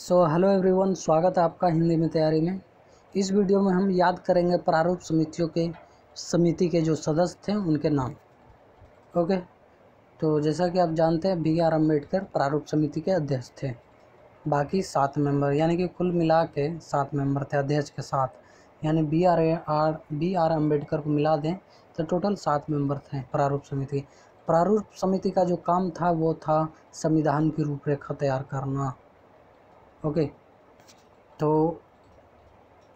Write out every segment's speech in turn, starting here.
So hello everyone स्वागत है आपका हिंदी में तैयारी में। इस वीडियो में हम याद करेंगे प्रारूप समितियों के, समिति के जो सदस्य थे, उनके नाम। ओके तो जैसा कि आप जानते हैं, बी आर अंबेडकर प्रारूप समिति के अध्यक्ष थे। बाकी सात मेंबर, यानी कि कुल मिला के सात मेंबर थे अध्यक्ष के साथ। यानी B R R, B R Ambedkar को मिला दें तो टोटल सात मेंबर थे प्रारूप समिति। प्रारूप समिति का जो काम था, वो था संविधान की रूपरेखा तैयार करना। ओके। तो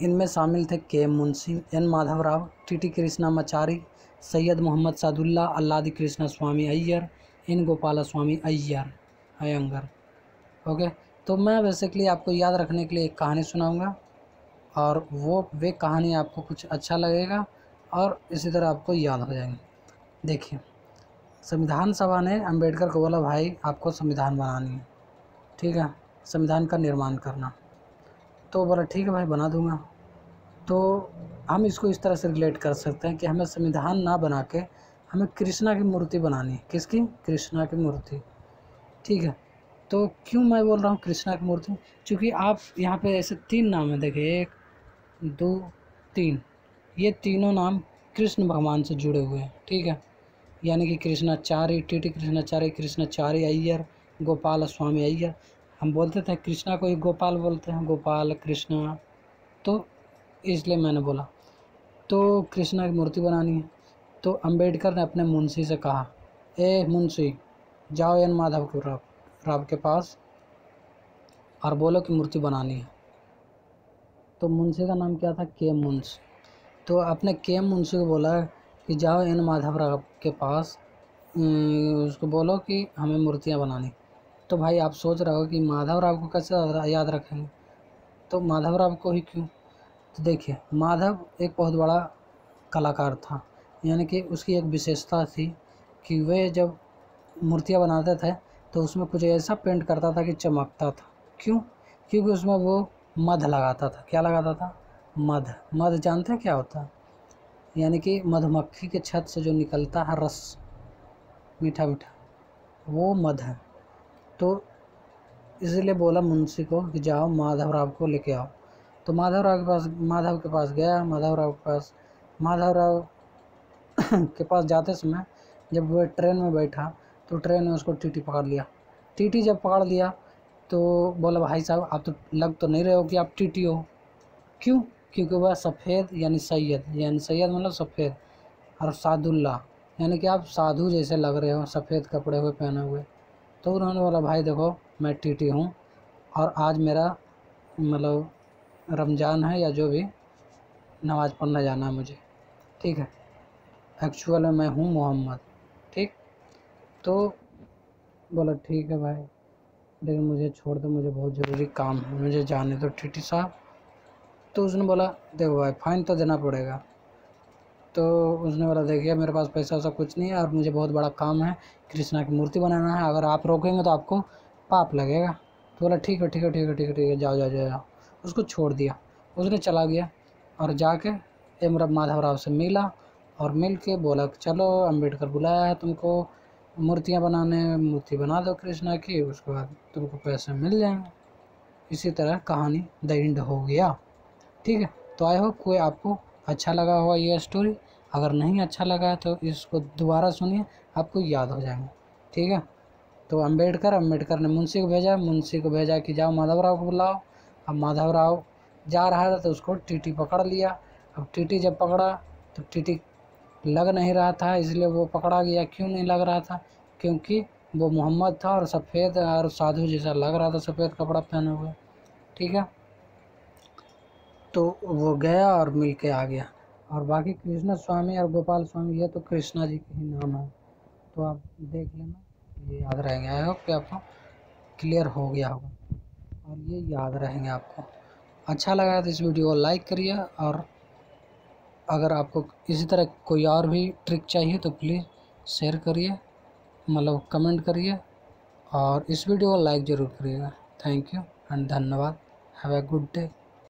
इनमें शामिल थे K Munshi, N Madhav Rao T T Krishnamachari, Syed Mohammad Saadulla Alladi Krishna Swami Iyer N Gopala Swami Iyer, Ayyangar. Okay. तो मैं बेसिकली आपको याद रखने के लिए एक कहानी सुनाऊँगा और वो, वे कहानी आपको कुछ अच्छा लगेगा और इसी तरह आपको याद हो जाएँगे। देखिए, संविधान सभा ने अंबेडकर को बोला, भाई, आपको संविधान बनानी है। ठीक है? संविधान का निर्माण करना। तो बोला, ठीक है भाई, बना दूँगा। तो हम इसको इस तरह से रिलेट कर सकते हैं कि हमें संविधान ना बना के हमें कृष्णा की मूर्ति बनानी है। किसकी? कृष्णा की मूर्ति। ठीक है तो क्यों मैं बोल रहा हूँ कृष्णा की मूर्ति? क्योंकि आप यहाँ पे ऐसे तीन नाम है, देखिए, एक, दो, तीन। ये तीनों नाम कृष्ण भगवान से जुड़े हुए हैं, ठीक है? यानी कि कृष्णाचार्य, टी टी कृष्णाचार्य कृष्णाचार्य अय्यर, गोपाल स्वामी अय्यर हम बोलते थे, कृष्णा को ही गोपाल बोलते हैं। गोपाल, कृष्णा। तो इसलिए मैंने बोला तो कृष्णा की मूर्ति बनानी है। तो अंबेडकर ने अपने मुंशी से कहा, ए मुंशी, जाओ एन माधव को राव राव के पास और बोलो कि मूर्ति बनानी है। तो मुंशी का नाम क्या था? के मुंशी। तो अपने के मुंशी को बोला कि जाओ एन माधव राव के पास उसको बोलो कि हमें मूर्तियाँ बनानी। तो भाई आप सोच रहे हो कि माधव राव को कैसे याद रखेंगे? तो माधव राव को ही क्यों? तो देखिए, माधव एक बहुत बड़ा कलाकार था, यानी कि उसकी एक विशेषता थी कि वे जब मूर्तियाँ बनाते थे तो उसमें कुछ ऐसा पेंट करता था कि चमकता था। क्यों? क्योंकि उसमें वो मध लगाता था। क्या लगाता था? मध। मध जानते हैं क्या होता है? यानी कि मधुमक्खी के छत से जो निकलता है रस मीठा मीठा वो मध है। तो इसलिए बोला मुंशी को कि जाओ माधव राव को लेके आओ। तो माधव राव के पास, माधव के पास गया, माधव राव के पास, माधव राव के पास जाते समय जब वह ट्रेन में बैठा तो ट्रेन में उसको टीटी पकड़ लिया। टीटी जब पकड़ लिया तो बोला, भाई साहब, आप तो लग तो नहीं रहे हो कि आप टीटी हो। क्यों? क्योंकि वह सफ़ेद यानी सैयद यानी सैयद मतलब सफ़ेद, और सादुल्ला। यानी कि आप साधु जैसे लग रहे हो, सफ़ेद कपड़े हुए, पहने हुए। तो उन्होंने बोला भाई देखो, मैं टीटी हूँ और आज मेरा मतलब रमज़ान है या जो भी, नमाज़ पढ़ने जाना है मुझे। ठीक है? एक्चुअल में हूँ मोहम्मद। ठीक? तो बोला, ठीक है भाई, लेकिन मुझे छोड़ दो, मुझे बहुत ज़रूरी काम है, मुझे जाने दो टीटी साहब। तो उसने बोला, देखो भाई फ़ाइन तो देना पड़ेगा। तो उसने बोला, देखिए, मेरे पास पैसा वैसा कुछ नहीं है और मुझे बहुत बड़ा काम है। कृष्णा की मूर्ति बनाना है। अगर आप रोकेंगे तो आपको पाप लगेगा। तो बोला, ठीक है ठीक है ठीक है ठीक है ठीक है, जाओ जाओ जाओ जाओ। उसको छोड़ दिया। उसने चला गया और जाके एमरब माधव राव से मिला और मिल के बोला, चलो अंबेडकर बुलाया है तुमको। मूर्तियाँ बनाने, मूर्ति बना दो कृष्णा की, उसके बाद तुमको पैसे मिल जाएँगे। इसी तरह कहानी द इंड हो गया। ठीक है तो आई होप कोई आपको अच्छा लगा होगा ये स्टोरी। अगर नहीं अच्छा लगा तो इसको दोबारा सुनिए, आपको याद हो जाएँगे। ठीक है? तो अंबेडकर अंबेडकर ने मुंशी को भेजा, मुंशी को भेजा कि जाओ माधव राव को बुलाओ। अब माधव राव जा रहा था तो उसको टीटी पकड़ लिया। अब टीटी जब पकड़ा तो टीटी लग नहीं रहा था, इसलिए वो पकड़ा गया। क्यों नहीं लग रहा था? क्योंकि वो मोहम्मद था और सफ़ेद और साधु जैसा लग रहा था, सफ़ेद कपड़ा पहने हुए। ठीक है? तो वो गया और मिल के आ गया। और बाकी कृष्ण स्वामी और गोपाल स्वामी, ये तो कृष्णा जी के ही नाम है। तो आप देख लेना, ये याद रहेंगे। आई होप कि आपको क्लियर हो गया होगा। और ये याद रहेंगे आपको। अच्छा लगा तो इस वीडियो को लाइक करिए और अगर आपको इसी तरह कोई और भी ट्रिक चाहिए तो प्लीज़ शेयर करिए मतलब कमेंट करिए और इस वीडियो को लाइक ज़रूर करिएगा। थैंक यू एंड धन्यवाद। Have a good day.